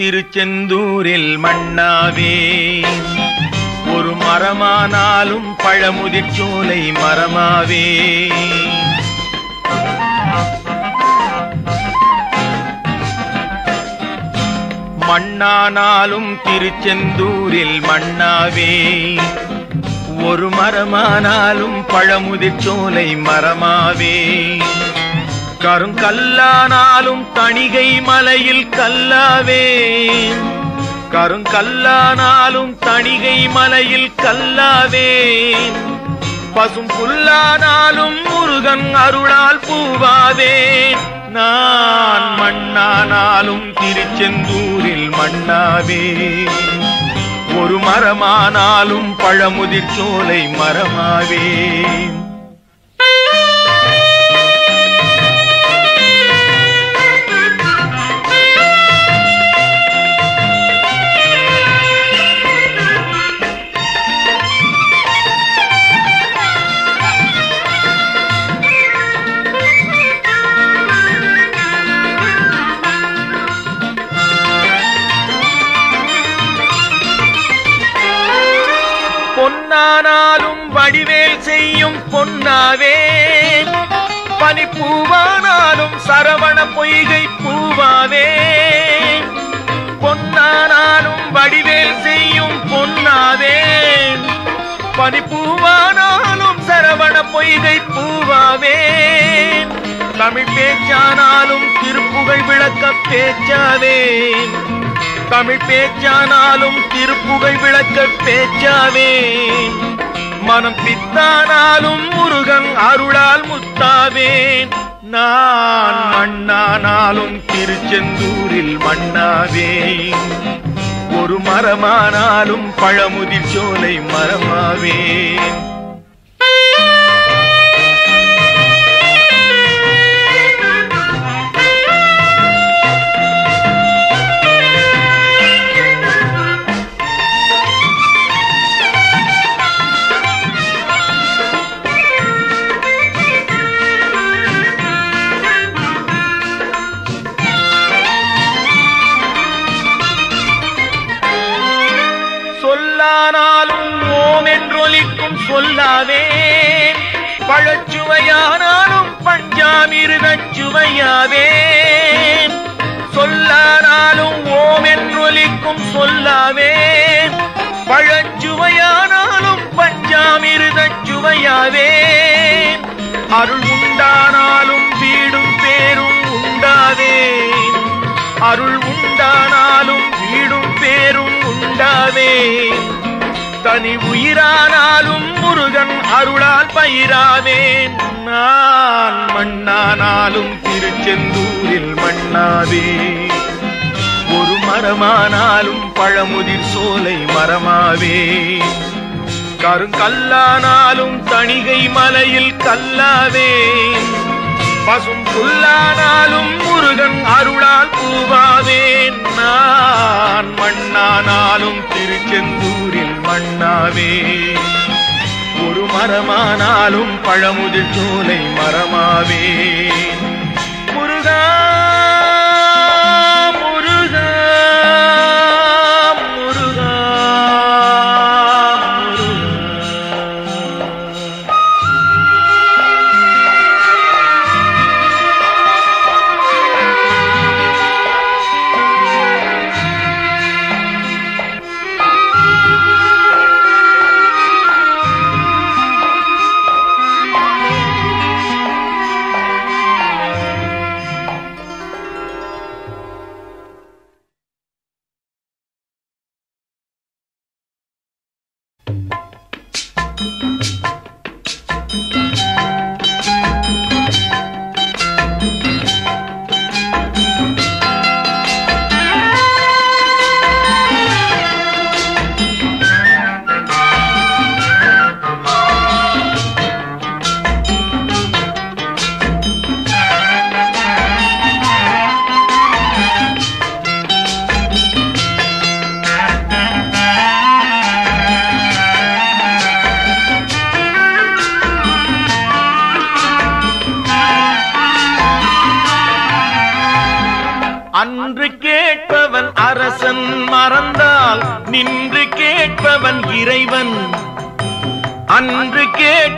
திருச்செந்தூரில் மண்ணாவே ஒரு மரமானாலும் பழமுதிர்ச்சோலை மரமாவே. மண்ணானாலும் திருச்செந்தூரில் மண்ணாவே ஒரு மரமானாலும் பழமுதிர்ச்சோலை மரமாவே. கருங்கல்லானாலும் தணிகை மலையில் கல்லாவே கருங்கல்லானாலும் தணிகை மலையில் கல்லாவே பசும் புல்லானாலும் முருகன் அருளால் பூவாவே நான் மண்ணானாலும் திருச்செந்தூரில் மண்ணாவே ஒரு மரமானாலும் பழமுதிர் சோலை மரமாவே ஆனாலும் வடிவேல் செய்யும் பொன்னாவே. பனிப்பூவானாலும் சரவண பொய்கை பூவாவே. பொன்னானாலும் வடிவேல் செய்யும் பொன்னாவே. பனிப்பூவானாலும் சரவண பொய்கை பூவாவே. தமிழ் பேச்சானாலும் திருப்புகழ் விளக்க பேச்சாவே. தமிழ் பேச்சானாலும் திருப்புகை விளக்க பேச்சாவே மனம் பித்தானாலும் முருகன் அருளால் முத்தாவேன். நான் மண்ணானாலும் திருச்செந்தூரில் மண்ணாவேன். ஒரு மரமானாலும் பழமுதிர் சோலை மரமாவேன். பழச்சுவையானாலும் பஞ்சாமிருதச் சுவையாவே சொல்லானாலும் ஓம் என்றொலிக்கும் சொல்லாவே. பழச்சுவையானாலும் பஞ்சாமிருதச் சுவையாவே அருள் உண்டானாலும் வீடும் பேரும் உண்டாவே. அருள் உண்டானாலும் வீடும் பேரும் உண்டாவே. தனி உயிரானாலும் முருகன் அருளால் பயிராவேன் நான் மண்ணானாலும் திருச்செந்தூரில் மண்ணாவே ஒரு மரமானாலும் பழமுதிர் சோலை மரமாவே. கருங்கல்லானாலும் தணிகை மலையில் கல்லாவேன் பசும் புல்லானாலும் முருகன் அருளால் பூவாவேன். நான் மண்ணானாலும் திருச்செந்தூரில் மண்ணாவே ஒரு மரமானாலும் பழமுதிர் சோலை மரமாவே முருகா முருகா.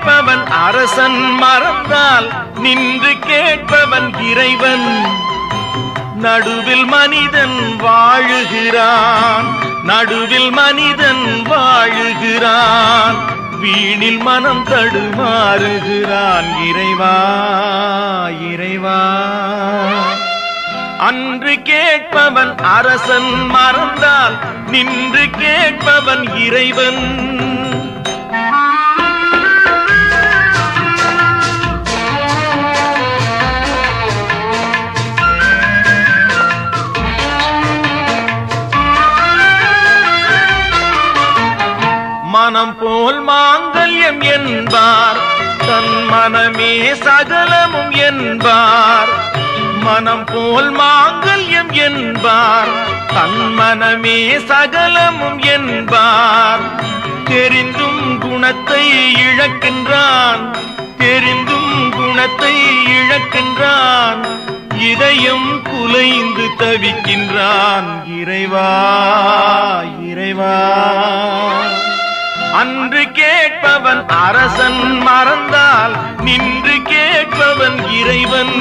கேட்பவன் அரசன் மறந்தால் நின்று கேட்பவன் இறைவன். நடுவில் மனிதன் வாழுகிறான் நடுவில் மனிதன் வாழுகிறான் வீணில் மனம் தடுமாறுகிறான் இறைவா இறைவா. அன்று கேட்பவன் அரசன் மறந்தால் நின்று கேட்பவன் இறைவன். மனம் போல் மாங்கல்யம் என்பார். தன் மனமே சகலமும் என்பார். மனம் போல் மாங்கல்யம் என்பார். தன் மனமே சகலமும் என்பார். தெரிந்தும் குணத்தை இழக்கின்றான். தெரிந்தும் குணத்தை இழக்கின்றான். இதயம் குலைந்து தவிக்கின்றான். இறைவா இறைவா. அன்று கேட்பவன் அரசன் மறந்தால் நின்று கேட்பவன் இறைவன்.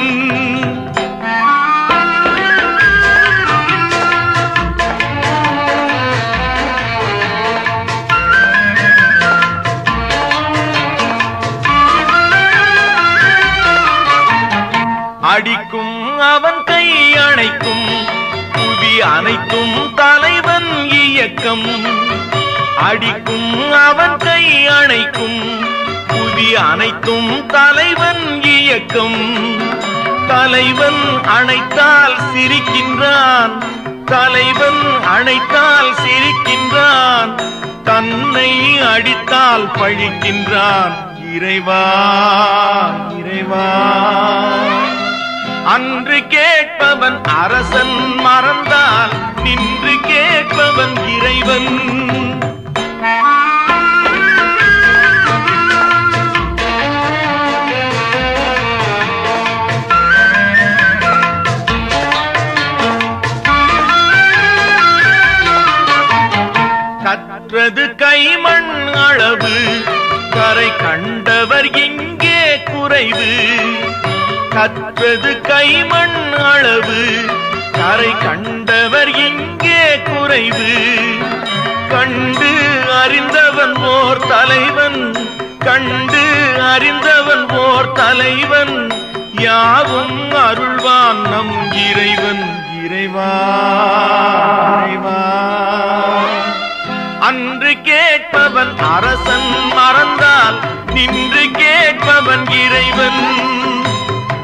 அடிக்கும் அவன் கை அணைக்கும் புவி அனைத்தும் தலைவன் இயக்கம். அடிக்கும் அவன் கை அணைக்கும். புவி அனைத்தும் தலைவன் இயக்கம். தலைவன் அணைத்தால் சிரிக்கின்றான். தலைவன் அணைத்தால் சிரிக்கின்றான். தன்னை அடித்தால் பழிக்கின்றான். இறைவா இறைவா. அன்று கேட்பவன் அரசன் மறந்தால் நின்று கேட்பவன் இறைவன். கற்றது கைமண் அளவு. கரை கண்டவர் இங்கே குறைவு. கற்றது கைமண் அளவு. கரை கண்டவர் இங்கே குறைவு. கண்டு அறிந்தவன் ஓர் தலைவன். கண்டு அறிந்தவன் ஓர் தலைவன். யாவும் அருள்வான் நம் இறைவன். இறைவா இறைவா. அன்று கேட்பவன் அரசன் மறந்தால் நின்று கேட்பவன் இறைவன்.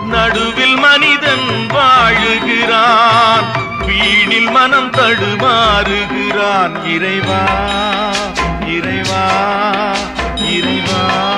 நடுவில் மனிதன் வாழுகிறான் வீணில் மனம் தடுமாறுகிறான். இறைவா இறைவா இறைவா.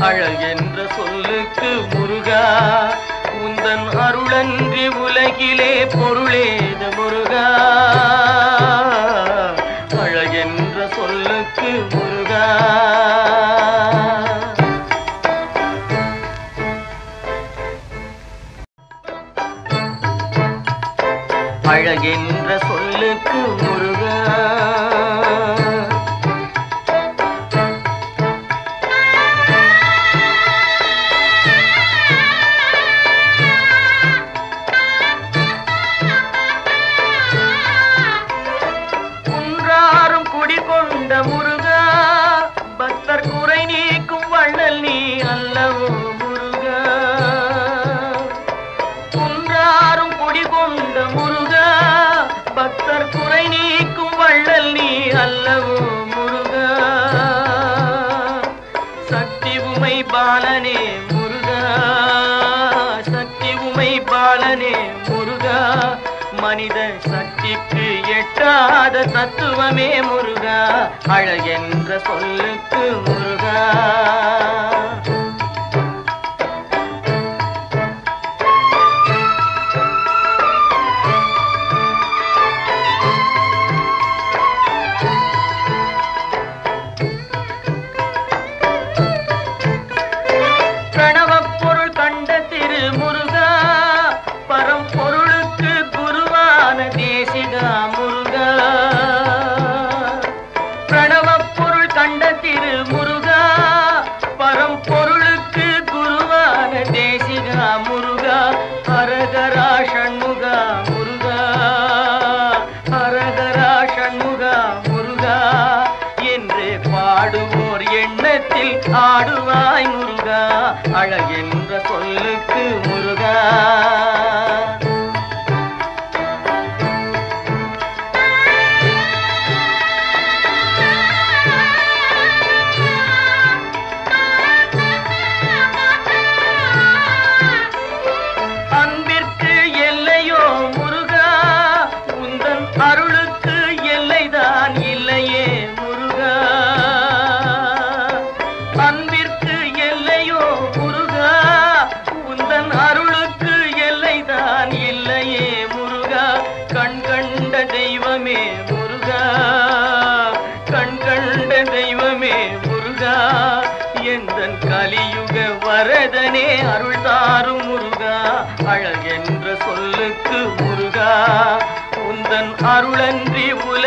அழகென்ற சொல்லுக்கு முருகா உந்தன் அருளன்றி உலகிலே பொருளேத முருகா. அழகென்ற சொல்லுக்கு முருகா. அழகின் மகத்துவமே முருகா அழகென்ற சொல்லுக்கு முருகா.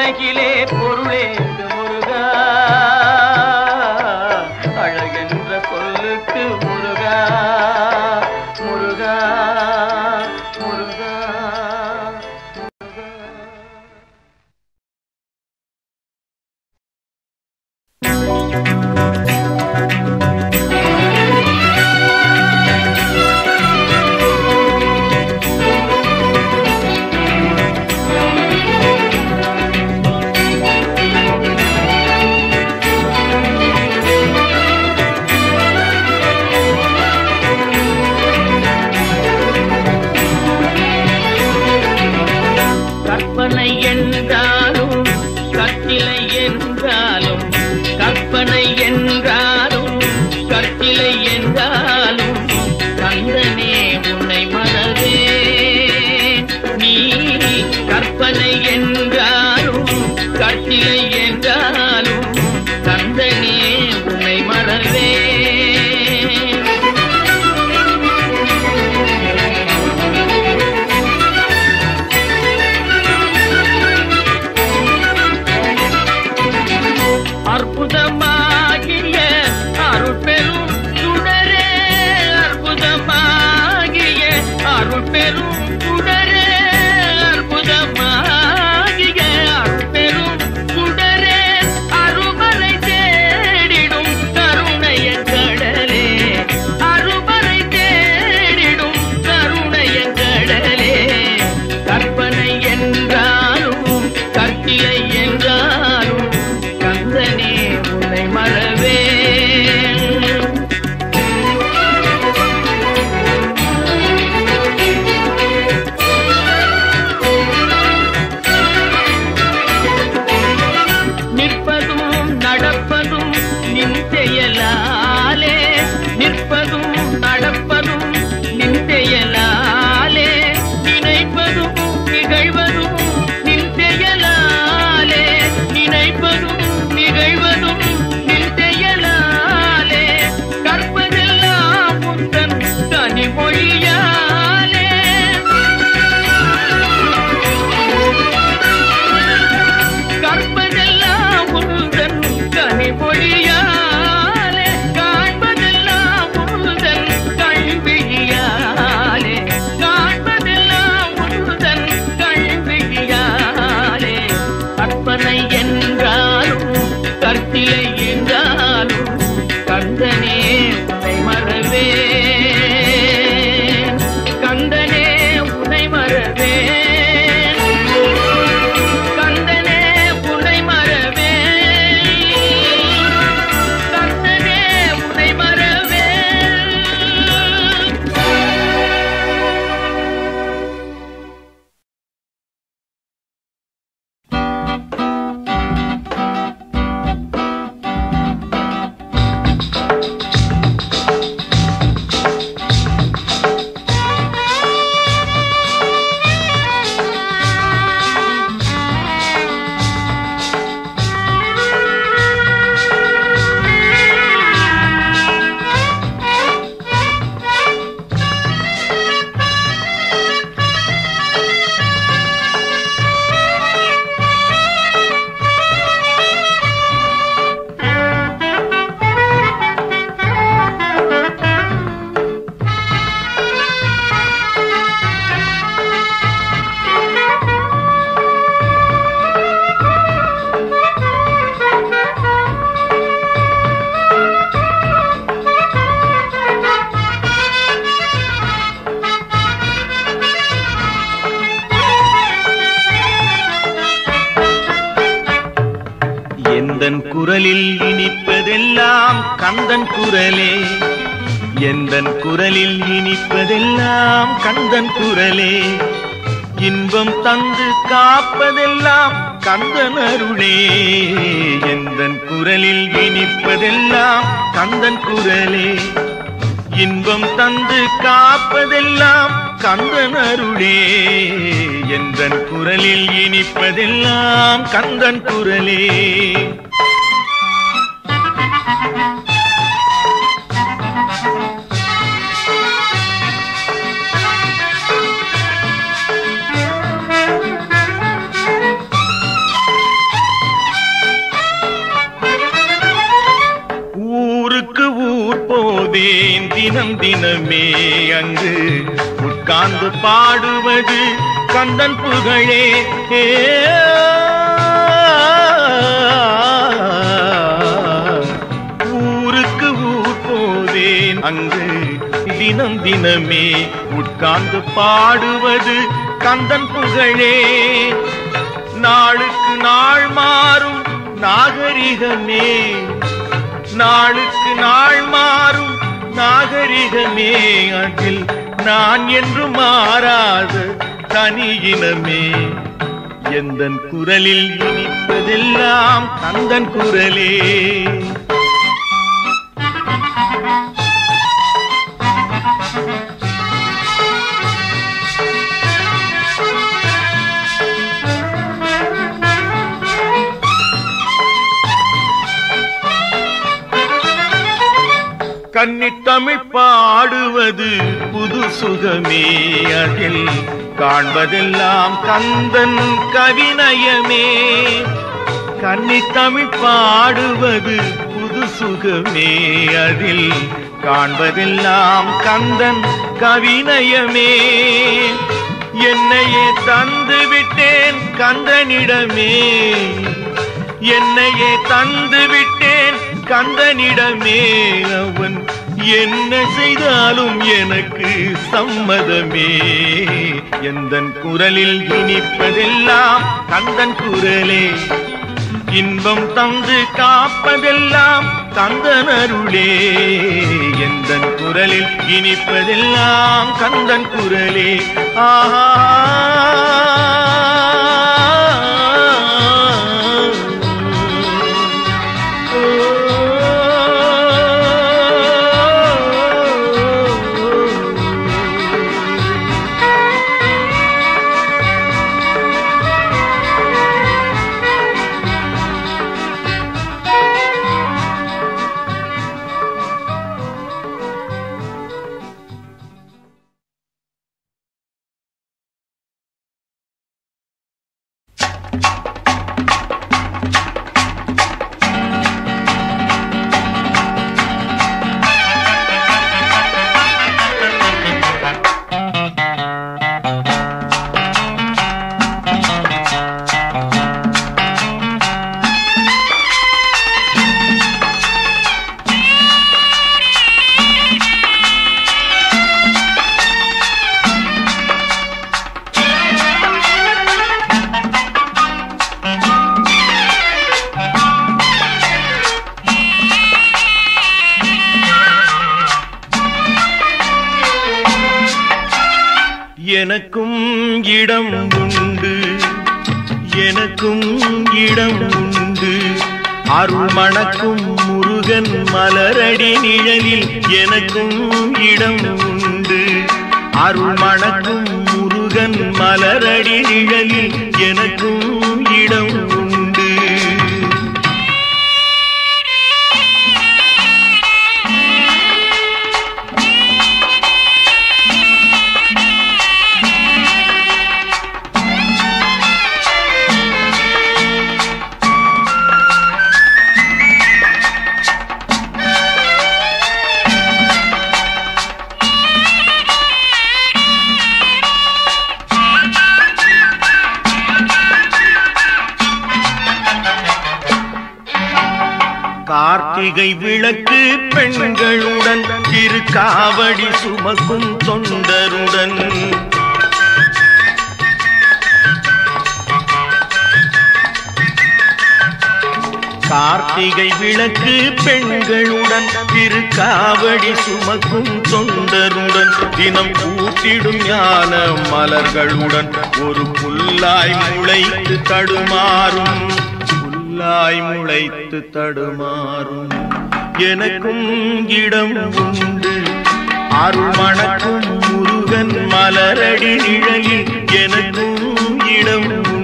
உலகிலே பொருளே காப்பதெல்லாம் கந்தன் எந்தன் குரலில் இனிப்பதெல்லாம் கந்தன் குரலே. இன்பம் தந்து காப்பதெல்லாம் கந்தனருளே எந்தன் குரலில் இனிப்பதெல்லாம் கந்தன் குரலே. கொண்டேன் தினம் தினமே அங்கு உட்கார்ந்து பாடுவது கந்தன் புகழே. ஊருக்கு ஊர் போதேன் அங்கு தினம் தினமே உட்கார்ந்து பாடுவது கந்தன் புகழே. நாளுக்கு நாள் மாறும் நாகரிகமே. நாளுக்கு நாள் மாறும் நாகரிகமே அதில் நான் என்று மாறாத தனி இனமே எந்தன் குரலில் இனிப்பதெல்லாம் கந்தன் குரலே. கன்னித்தமிழ் பாடுவது புது சுகமே. அதில் காண்பதெல்லாம் கந்தன் கவிநயமே. கன்னித்தமிழ் பாடுவது புது சுகமே. அதில் காண்பதெல்லாம் கந்தன் கவிநயமே. என்னையே தந்து விட்டேன் கந்தனிடமே. என்னையே தந்து விட்டேன் கந்தனிடமே அவன் என்ன செய்தாலும் எனக்கு சம்மதமே. எந்தன் குரலில் இனிப்பதெல்லாம் கந்தன் குரலே. இன்பம் தந்து காப்பதெல்லாம் கந்தன் அருளே. எந்தன் குரலில் இனிப்பதெல்லாம் கந்தன் குரலே. ஆஹா. அருள் மணக்கும் முருகன் மலரடி நிழலில் எனக்கும் கார்த்திகை விளக்கு பெண்களுடன் திரு காவடி சுமக்கும் தொண்டருடன். கார்த்திகை விளக்கு பெண்களுடன் திருக்காவடி சுமக்கும் தொண்டருடன். தினம் கூட்டிடும் ஞான மலர்களுடன் ஒரு புல்லாய் முளைத்து தடுமாறும். புல்லாய் முளைத்து தடுமாறும். எனக்கும் இடம் உண்டு. அருள் மணக்கும் முருகன் மலரடி நிழலில் எனக்கும் இடம் உண்டு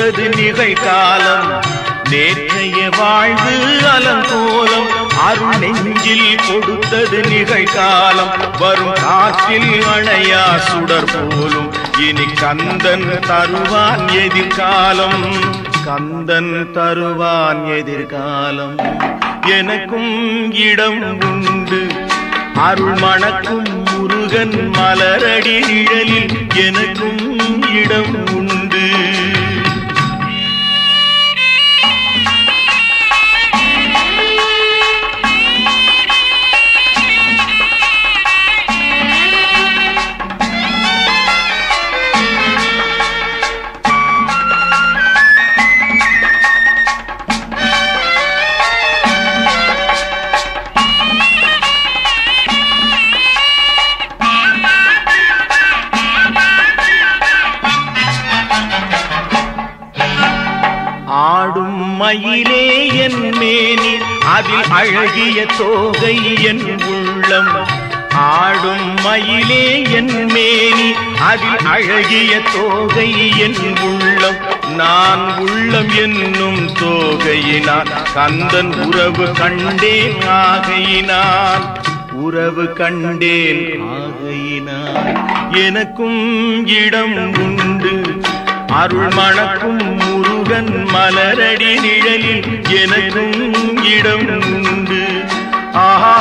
கொடுத்தது நிகழ்காலம் நேற்றைய வாழ்வு அலங்கோலம் அருள் நெஞ்சில் கொடுத்தது நிகழ்காலம் வரும் காற்றில் அணையா சுடர் போலும் இனி கந்தன் தருவான் எதிர்காலம் கந்தன் தருவான் எதிர்காலம். எனக்கும் இடம் உண்டு. அருள் மணக்கும் முருகன் மலரடி நிழலில் எனக்கும் இடம் உண்டு. மயிலே என் மேனி அதில் அழகிய தோகை என் உள்ளம். ஆடும் மயிலே என் மேனி அதில் அழகிய தோகை என் உள்ளம். நான் உள்ளம் என்னும் தோகையினான் கந்தன் உறவு கண்டேன் ஆகையினான் உறவு கண்டேன் ஆகையினான் எனக்கும் இடம் உண்டு அருள் மணக்கும் முருகன் மலரடி நிழலில் எனக்கும் இடம் உண்டு ஆஹா.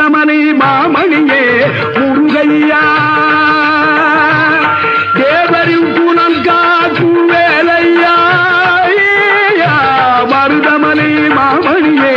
மருதமணி மாமணியே முருகையா தேவரின் குணம் காக்கும் வேலையா மருதமணி மாமணியே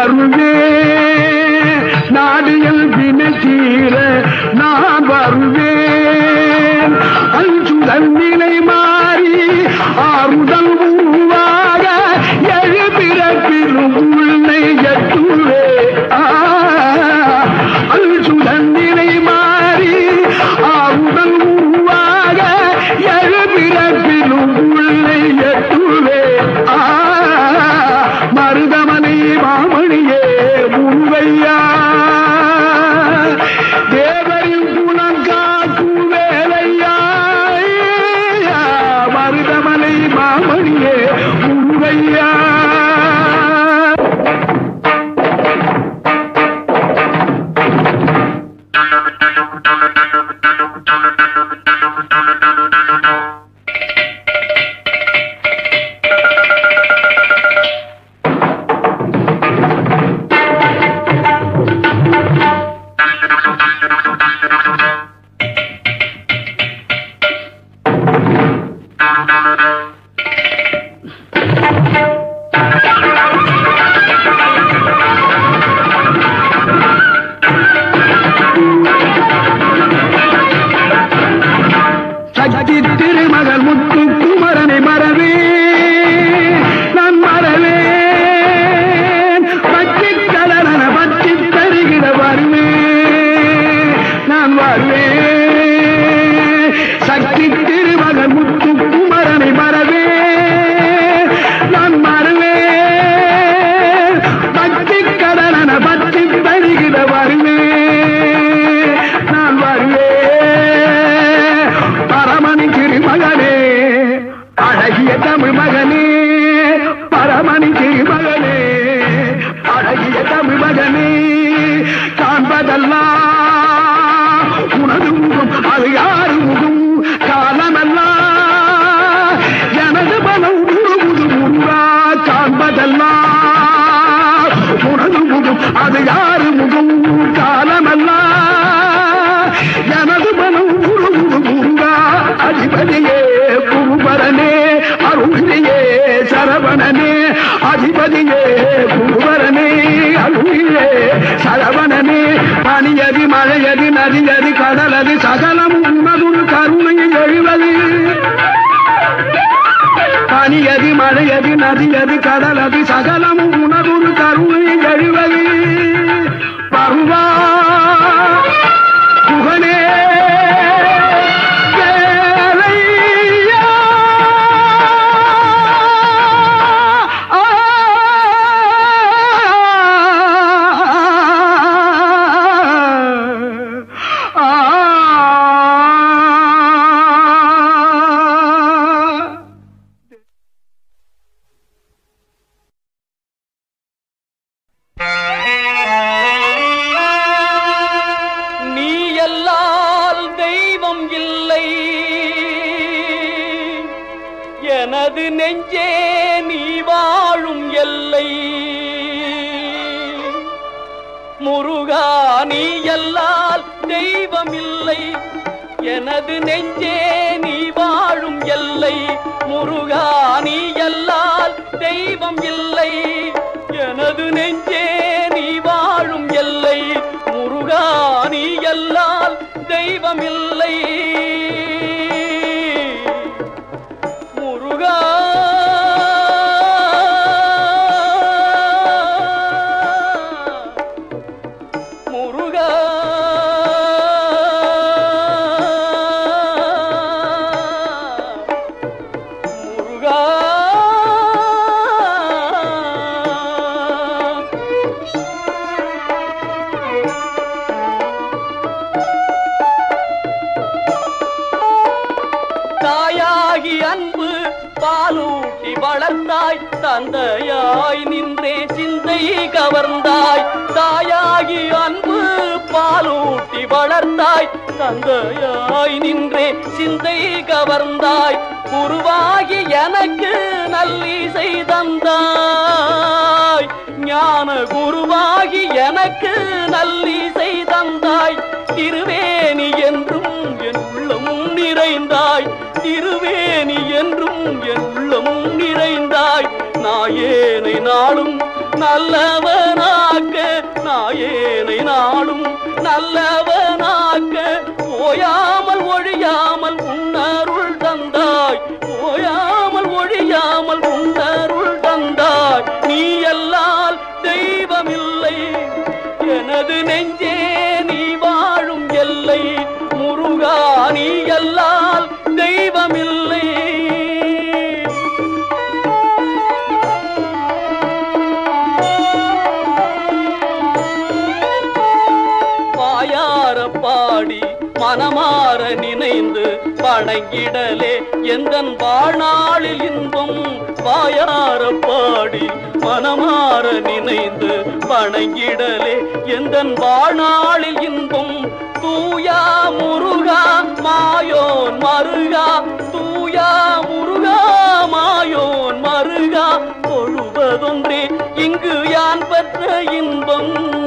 வருவே நாடியல் வினசீர நான் வருவேன். அஞ்சும் தன்னிலை மாறி ஆறுதல் சரவணனே பனியதி மழையதி நதியதி கடலதி சகலம் உன்னதுரு கருணை எழுவது. பனியதி மழையதி நதியதி கடலதி சகலம் உணர்வு கருணை எழுவது. பருவா தந்தையாய் சிந்தை கவர்ந்தாய். தாயாகி அன்பு பாலூட்டி வளர்ந்தாய். தந்தையாய் நின்றே சிந்தை கவர்ந்தாய். குருவாகி எனக்கு நல்லிசை தந்தாய். ஞான குருவாகி எனக்கு நல்லிசை தந்தாய். திருவேணி என்றும் என் உள்ளமும் நிறைந்தாய். திருவேணி என்றும் என் உள்ளமும் நாயேனை நாளும் நல்லவனாக்க நாயேனை நாளும் நல்லவனாக்க ஓயாமல் ஒழியாமல் உன்னருள் வணங்கிடலே. எந்தன் வாழ்நாளில் இன்பம் வாயார பாடி மனமாற நினைந்து வணங்கிடலே. எந்தன் வாழ்நாளில் இன்பம் தூயா முருகா மாயோன் மருகா. தூயா முருகா மாயோன் மருகா. பொழுவதொன்றே இங்கு யான் பெற்ற இன்பம்.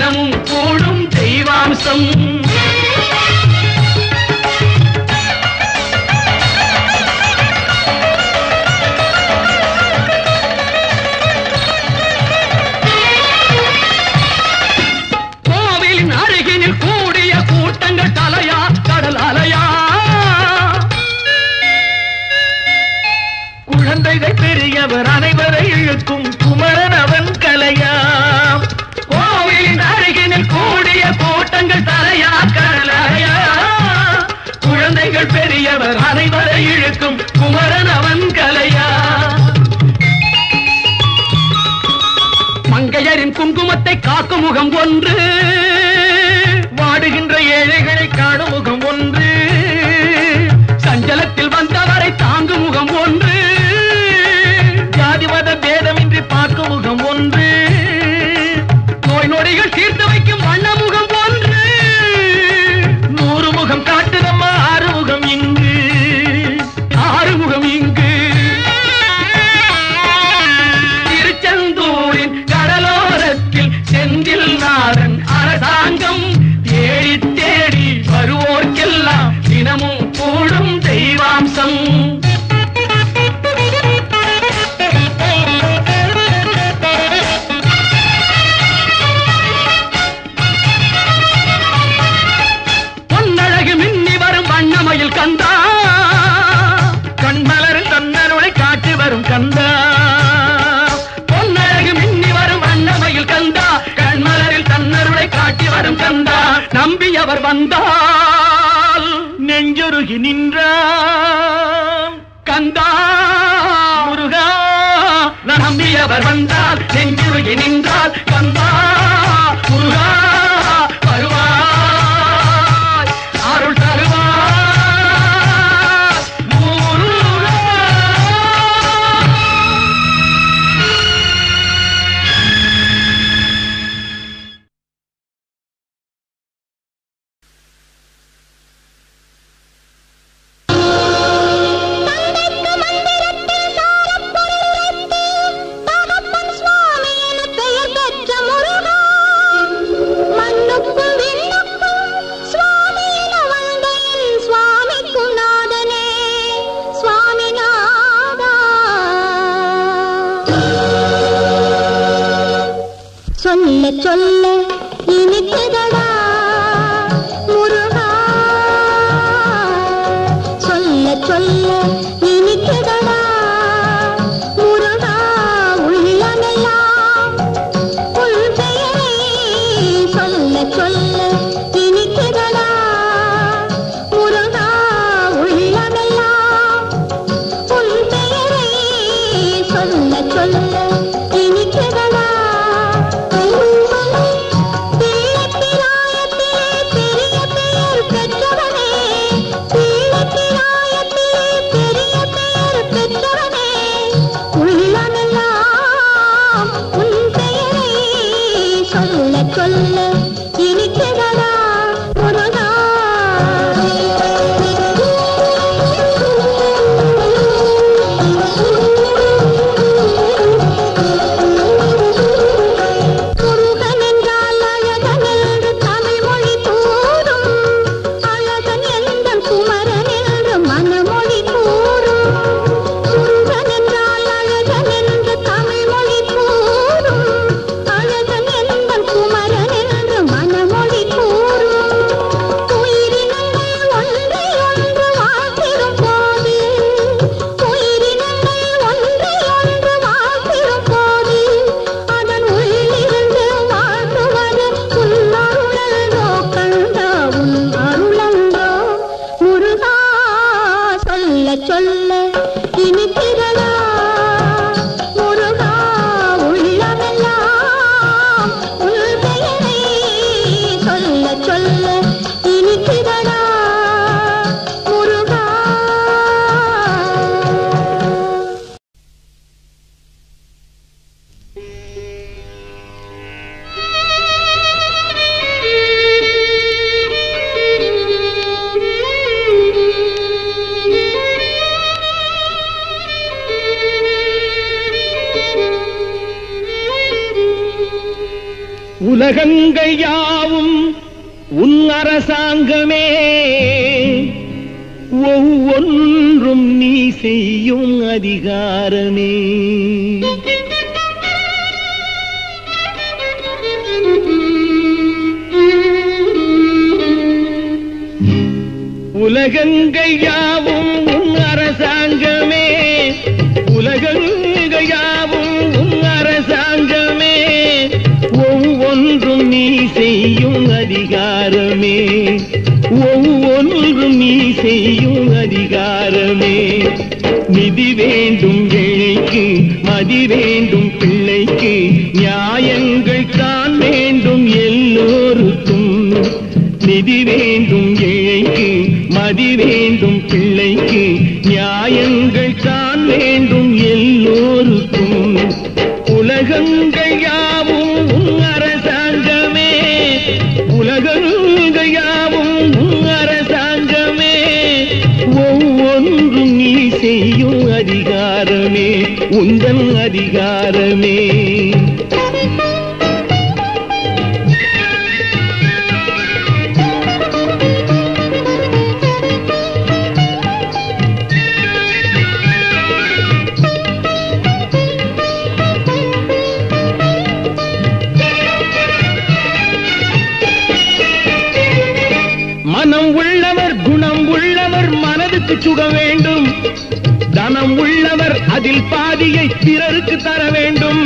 தினமும் கூடும் தெய்வாம்சம். சொல்ல சொல்ல. இனித்ததடா உலகங்கையாவும் உன் அரசாங்கமே. ஒவ்வொன்றும் நீ செய்யும் அதிகாரமே. உலகங்கையாவும் நீ செய்யும் அதிகாரமே. ஒவ்வொன்றும் நீ செய்யும் அதிகாரமே. நிதி வேண்டும் வேலைக்கு மதி வேண்டும் பிள்ளைக்கு. நியாயங்கள் தான் வேண்டும் எல்லோருக்கும். நிதி வேண்டும் ஏழைக்கு மதி வேண்டும் பிள்ளைக்கு. நியாயங்கள் தான் வேண்டும் எல்லோருக்கும். உலகங்கள் அதிகாரமே. மனம் உள்ளவர் அதில் பாதியை பிறருக்கு தர வேண்டும்.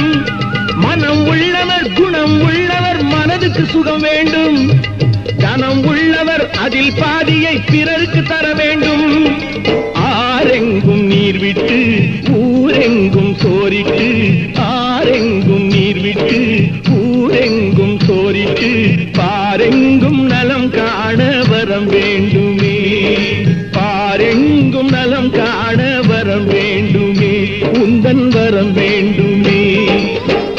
மனம் உள்ளவர் குணம் உள்ளவர் மனதுக்கு சுகம் வேண்டும். கனம் உள்ளவர் அதில் பாதியை பிறருக்கு தர வேண்டும். ஆரெங்கும் நீர் விட்டு ஊரெங்கும் சோரிட்டு ஆரெங்கும் நீர் விட்டு ஊரெங்கும் சோரிட்டு பாரெங்கும் நலம் காண வரம் வேண்டுமே. பாரெங்கும் நலம் காண உந்தன் வரம் வேண்டுமே.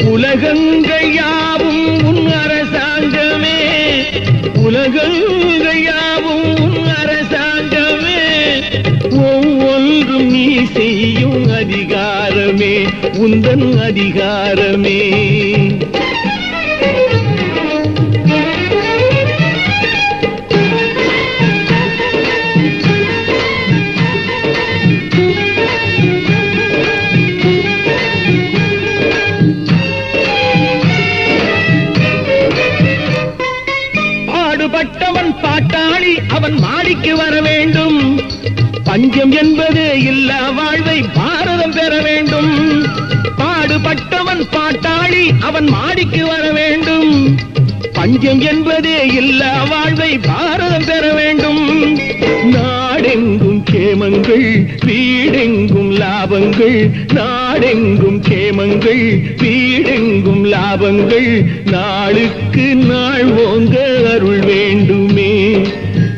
உலகங்கள் யாவும் உன் அரசாங்கமே. உலகங்கள் யாவும் உன் அரசாங்கமே. ஒவ்வொன்றும் நீ செய்யும் அதிகாரமே. உந்தன் அதிகாரமே. அவன் மாடிக்கு வர வேண்டும். பஞ்சம் என்பதே இல்ல வாழ்வை பாரதம் பெற வேண்டும். நாடெங்கும் கேமங்கள் வீடெங்கும் லாபங்கள். நாடெங்கும் கேமங்கள் வீடெங்கும் லாபங்கள். நாளுக்கு நாள் ஓங்க அருள் வேண்டுமே.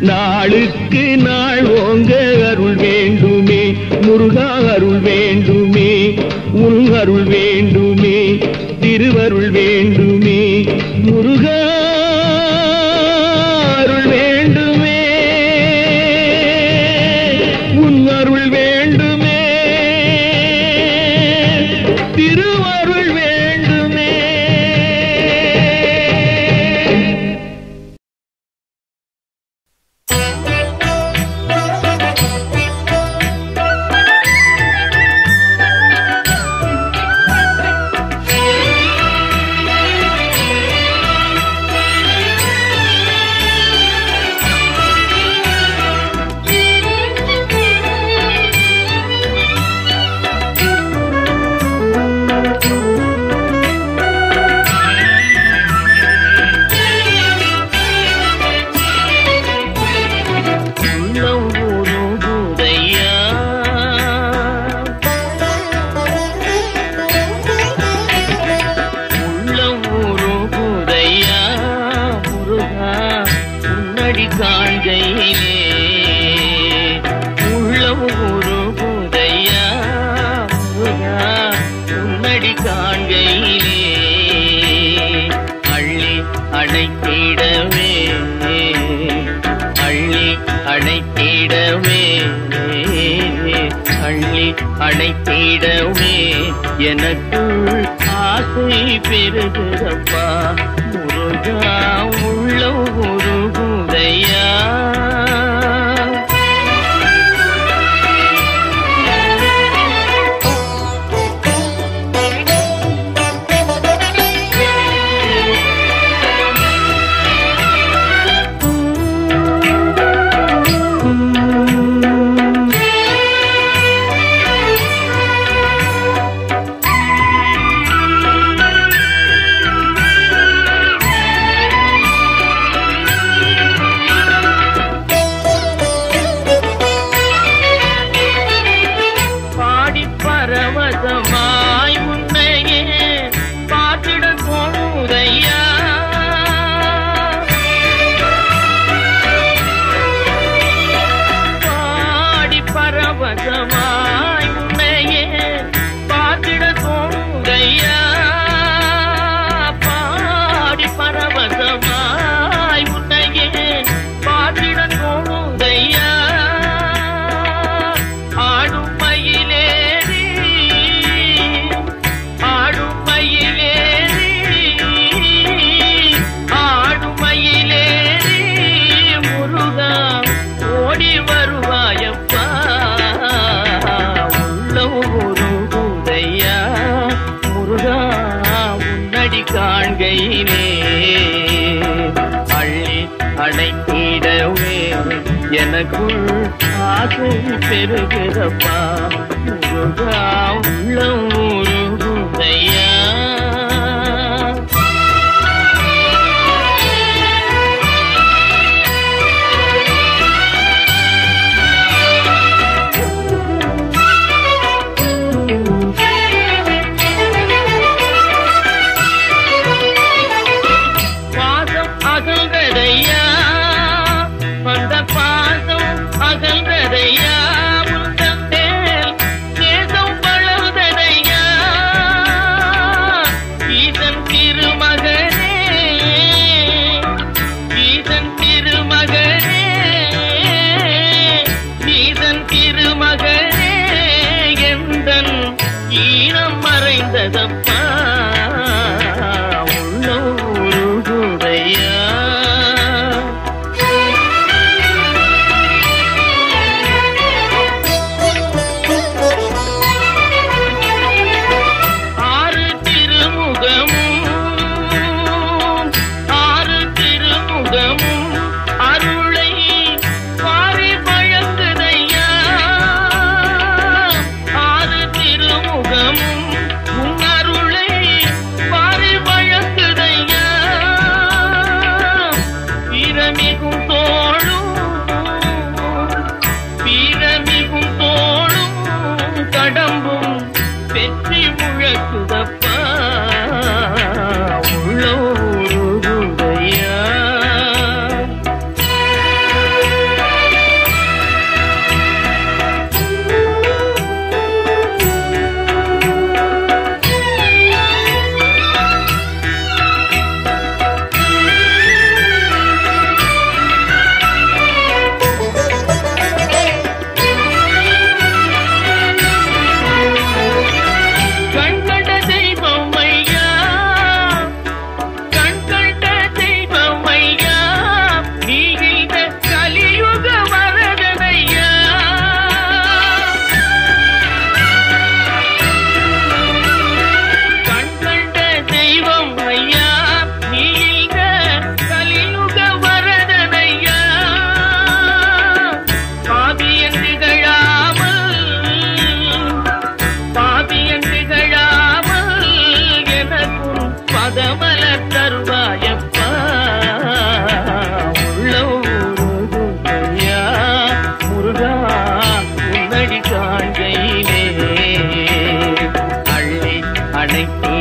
நாளுக்கு நாள் ஓங்க அருள் வேண்டுமே. முருகா அருள் வேண்டுமே. உன் அருள் வேண்டுமே. திருவருள் வேண்டுமே. முரு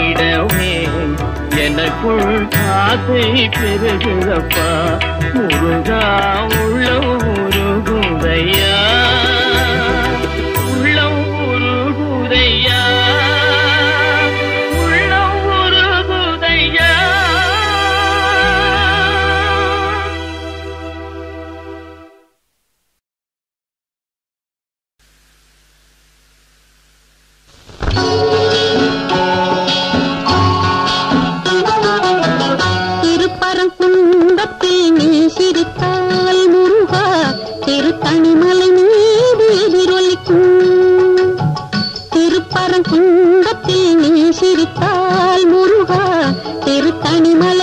அணைத்திடவே எனக்குள் ஆசை பெருகிறப்பா முருகா உள்ள உருகுதையா. திருத்தணிமலை